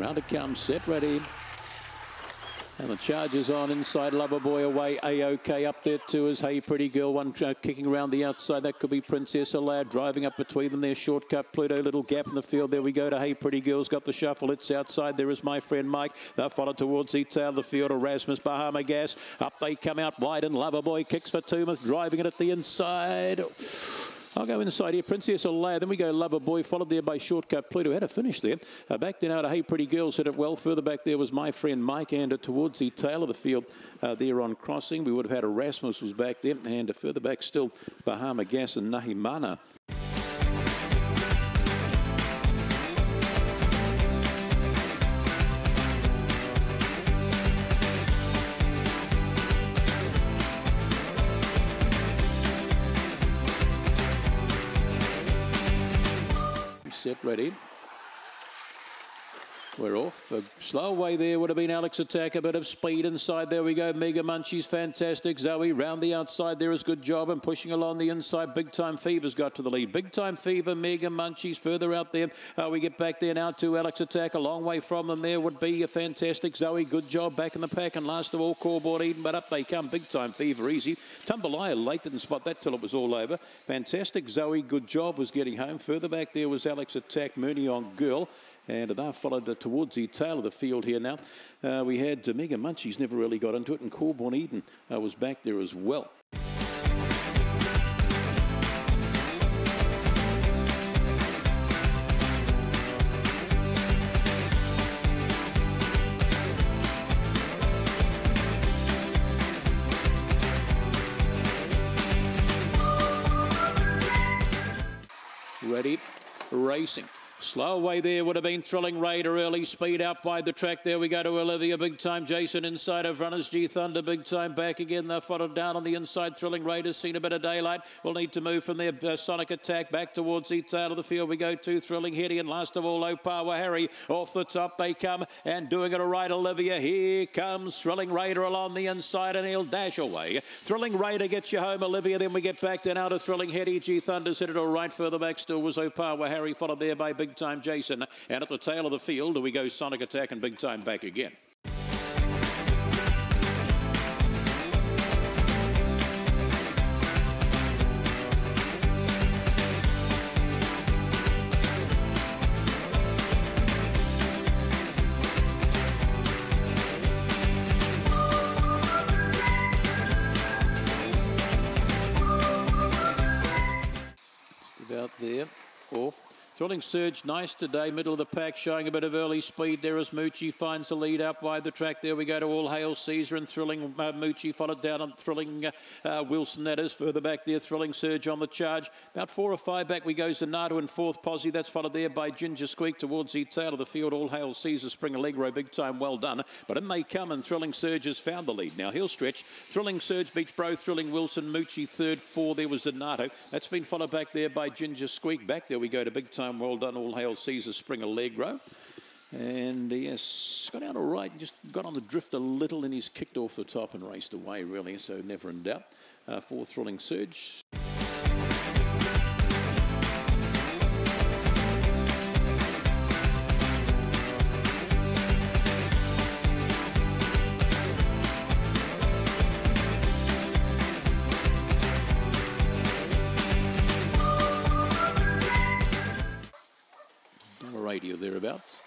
Round it comes, set ready. And the charges on inside, Loverboy away, A-OK up there too is Hey Pretty Girl, one uh, kicking around the outside, that could be Princess Allowed, driving up between them there, shortcut, Pluto, little gap in the field, there we go to Hey Pretty Girl's got the shuffle, it's outside, there is my friend Mike, they're followed towards the tail of the field, Erasmus, Bahama Gas, up they come out wide and Loverboy kicks for Toomuth, driving it at the inside. I'll go inside here. Princess Alea. Then we go Lover Boy, followed there by Shortcut Pluto. Had a finish there. Uh, back then out of Hey Pretty Girls hit it well. Further back there was my friend Mike. And towards the tail of the field uh, there on crossing, we would have had Erasmus was back there. And uh, further back still Bahama Gas and Nahimana. Set ready. We're off. A slow way there would have been Alex Attack. A bit of speed inside. There we go. Mega Munchies, fantastic. Zoe round the outside there is good job and pushing along the inside. Big Time Fever's got to the lead. Big Time Fever, Mega Munchies further out there. Uh, we get back there now to Alex Attack. A long way from them there would be a fantastic Zoe. Good job back in the pack. And last of all, Corboard Eden. But up they come. Big Time Fever easy. Tumbalaya late didn't spot that till it was all over. Fantastic Zoe. Good job was getting home. Further back there was Alex Attack. Mooney on Girl. And they followed towards the tail of the field here now. Uh, we had uh, Mega Munchies never really got into it, and Corborn Eden uh, was back there as well. Ready, racing. Slow away there would have been Thrilling Raider. Early speed out by the track. There we go to Olivia. Big time Jason inside of runners. G Thunder. Big time back again. They're followed down on the inside. Thrilling Raider seen a bit of daylight. We'll need to move from there. Uh, Sonic Attack back towards the tail of the field. We go to Thrilling Hetty and last of all Opawa Harry. Off the top they come and doing it all right. Olivia. Here comes Thrilling Raider along the inside and he'll dash away. Thrilling Raider gets you home, Olivia. Then we get back then out of Thrilling Hetty. G Thunder's hit it all right. Further back still was Opawa Harry. Followed there by Big Big Time Jason. And at the tail of the field, we go Sonic Attack and Big Time back again. Thrilling Surge, nice today, middle of the pack, showing a bit of early speed there as Moochie finds the lead up by the track. There we go to All Hail Caesar and Thrilling uh, Moochie, followed down on Thrilling uh, uh, Wilson, that is. Further back there, Thrilling Surge on the charge. About four or five back we go, Zanardo in fourth posse. That's followed there by Ginger Squeak towards the tail of the field. All Hail Caesar, Spring Allegro, big time, well done. But it may come and Thrilling Surge has found the lead. Now he'll stretch. Thrilling Surge beats Bro, Thrilling Wilson, Moochie third, four. There was Zanardo. That's been followed back there by Ginger Squeak. Back there we go to big time, well done. All Hail Caesar Spring Allegro. And yes, got out all right, just got on the drift a little, and he's kicked off the top and raced away, really, so never in doubt. Uh, four thrilling surge. Radio thereabouts.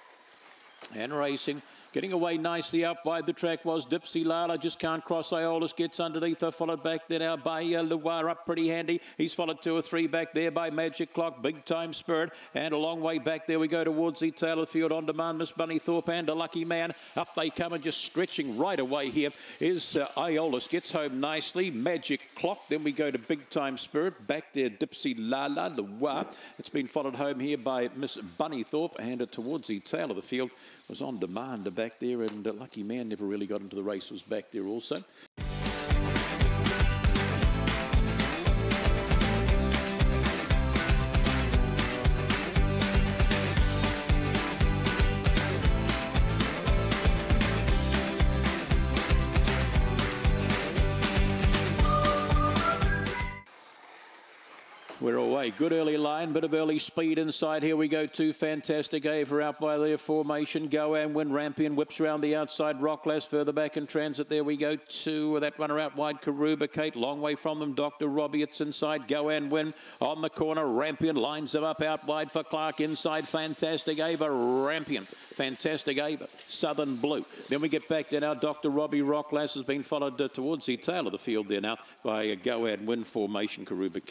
And racing. Getting away nicely up by the track was Dipsy Lala. Just can't cross. Iolus gets underneath her. Followed back then now by uh, Loire up pretty handy. He's followed two or three back there by Magic Clock. Big Time Spirit. And a long way back there we go towards the tail of the field on demand. Miss Bunny Thorpe and a lucky man. Up they come and just stretching right away here is uh, Iolus. Gets home nicely. Magic Clock. Then we go to Big Time Spirit. Back there Dipsy Lala. Loire. It's been followed home here by Miss Bunny Thorpe. And uh, towards the tail of the field was on demand back there, and Lucky Man never really got into the race, was back there also. Good early line, bit of early speed inside. Here we go. Two fantastic Ava out by their formation. Go and win. Rampion whips around the outside. Rocklass further back in transit. There we go. Two. That runner out wide. Karuba Kate. Long way from them. Dr. Robbie. It's inside. Go and win. On the corner. Rampion lines them up out wide for Clark. Inside. Fantastic Ava. Rampion. Fantastic Ava. Southern Blue. Then we get back there now. Dr. Robbie Rocklass has been followed uh, towards the tail of the field there now by a Go and Win formation. Karuba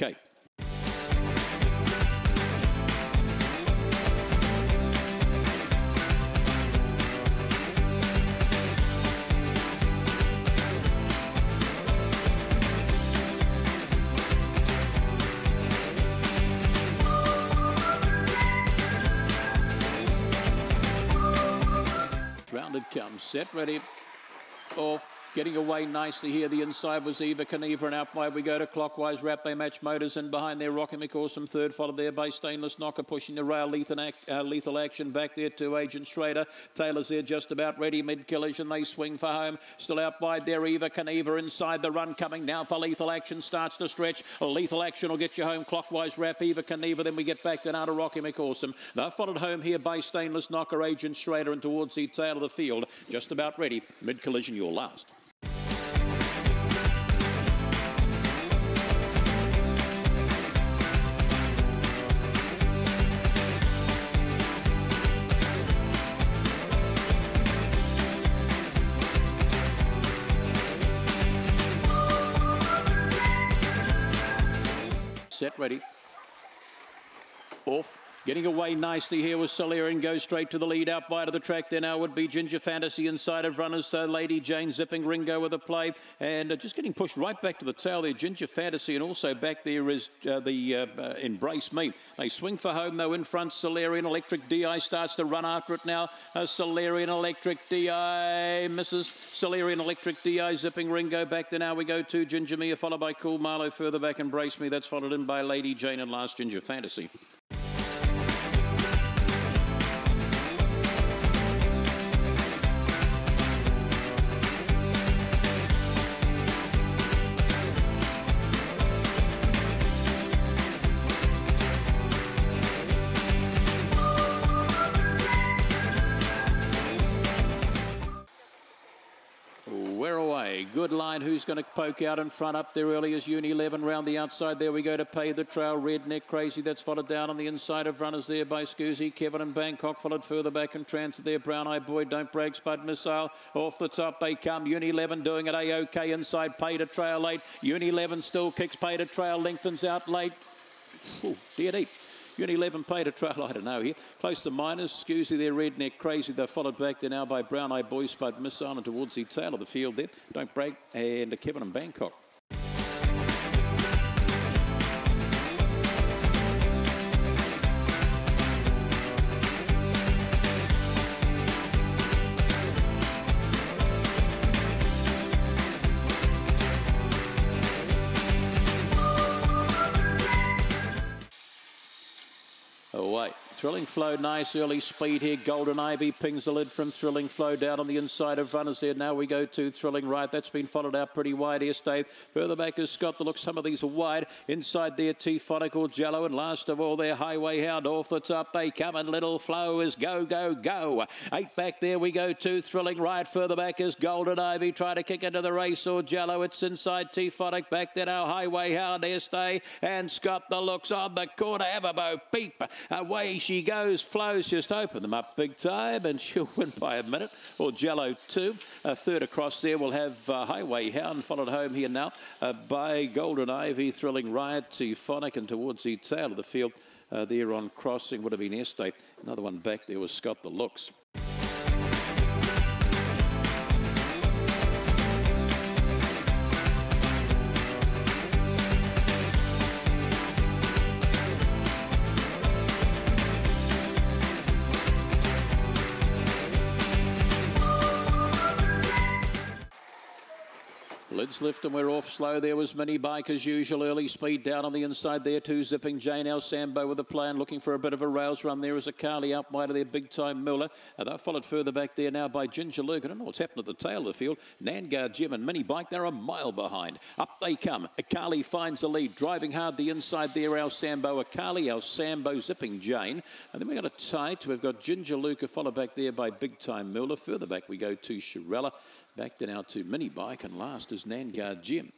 Rounded comes, set, ready, off, Getting away nicely here. The inside was Eva Kniever and out wide we go to clockwise. Wrap they match motors in behind there. Rocky McCawsome third, followed there by Stainless Knocker pushing the rail. Lethal, ac uh, lethal action back there to Agent Schrader. Taylor's there just about ready. Mid collision. They swing for home. Still out wide there. Eva Kniever inside the run coming now for lethal action. Starts to stretch. Lethal action will get you home clockwise. Wrap Eva Kniever. Then we get back to now to Rocky McCawsome. They're followed home here by Stainless Knocker, Agent Schrader, and towards the tail of the field. Just about ready. Mid collision, your last. Set, ready. Getting away nicely here was Solarian goes straight to the lead out by of the track. There now would be Ginger Fantasy inside of runners. So Lady Jane zipping Ringo with a play and uh, just getting pushed right back to the tail there. Ginger Fantasy and also back there is uh, the uh, uh Embrace Me. They swing for home though in front. Solarian Electric DI starts to run after it now. Uh, Solarian Electric DI misses. Solarian Electric DI zipping Ringo back there now. We go to Ginger Mia followed by Cool Marlow further back. Embrace Me. That's followed in by Lady Jane and last Ginger Fantasy. Good line. Who's going to poke out in front? Up there early is Uni 11. Round the outside there we go to pay the trail. Redneck Crazy. That's followed down on the inside of runners there by Scoozy. Kevin and Bangkok followed further back in transit there. Brown Eye Boy. Don't break. Spud Missile. Off the top they come. Uni 11 doing it A-OK inside. Pay to trail late. Uni 11 still kicks. Pay to trail. Lengthens out late. Ooh, dear deep. Uni 11 paid a trail, I don't know here. Close to miners, Scoozy there, Redneck Crazy. They're followed back there now by Brown Eye Boy Spud Missile and towards the tail of the field there. Don't break. And Kevin and Bangkok. Thrilling Flow, nice early speed here. Golden Ivy pings the lid from Thrilling Flow down on the inside of runners there. Now we go to Thrilling Right. That's been followed out pretty wide here, Stave. Further back is Scott. The look, some of these are wide. Inside there, T-Phonic or Jello. And last of all, their Highway Hound off the top. They come and Little Flow is go, go, go. Eight back there we go to Thrilling Right. Further back is Golden Ivy. Try to kick into the race or Jello. It's inside T-Phonic. Back there now, Highway Hound. There stay. And Scott, the looks on the corner. Everbo, peep. Away she she goes. Flows just open them up big time, and she'll win by a minute. Or Jello two. A third across there. We'll have uh, Highway Hound followed home here now uh, by Golden Ivy, Thrilling Riot to Phonic, and towards the tail of the field. Uh, there on crossing would have been Estate. Another one back there was Scott the Looks. Lift and we're off slow. There was Mini Bike as usual. Early speed down on the inside there too. Zipping Jane El Sambo with a plan. Looking for a bit of a rails run there as a Carly up wide of their big time Muller. Uh, they're followed further back there now by Ginger Luke. I don't know what's happened at the tail of the field. Nangard Jim and Mini Bike, they're a mile behind. Up they come. Akali finds the lead. Driving hard the inside there. El Sambo. Akali, El Sambo zipping Jane. And then we've got a tight. We've got Ginger Luke followed back there by big time Muller. Further back we go to Shirella. Back to now to Mini Bike and last is Nangard Jim.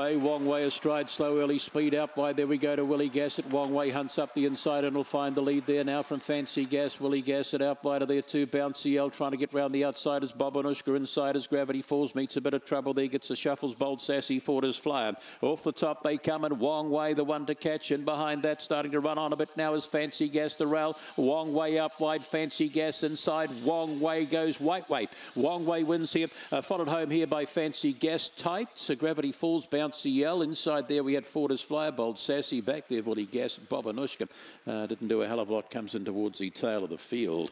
Away, Wong Wei astride, slow early speed out wide. There we go to Willie Gassett. Wong Wei hunts up the inside and will find the lead there now from Fancy Gas. Willie Gassett out wide of there too. Bouncy L trying to get round the outside as Bob Anushka inside as Gravity Falls meets a bit of trouble there. Gets the shuffles, bold, sassy, Ford is flyer. Off the top they come and Wong Wei the one to catch. And behind that starting to run on a bit now is Fancy Gas the rail. Wong Wei up wide, Fancy Gas inside. Wong Wei goes White Way. Wong Wei wins here. Uh, followed home here by Fancy Gas tight. So Gravity Falls Bouncy L. Inside there we had Fortis Bold Sassy. Back there, Willie Gas, Bob Anushka. Uh, didn't do a hell of a lot, comes in towards the tail of the field.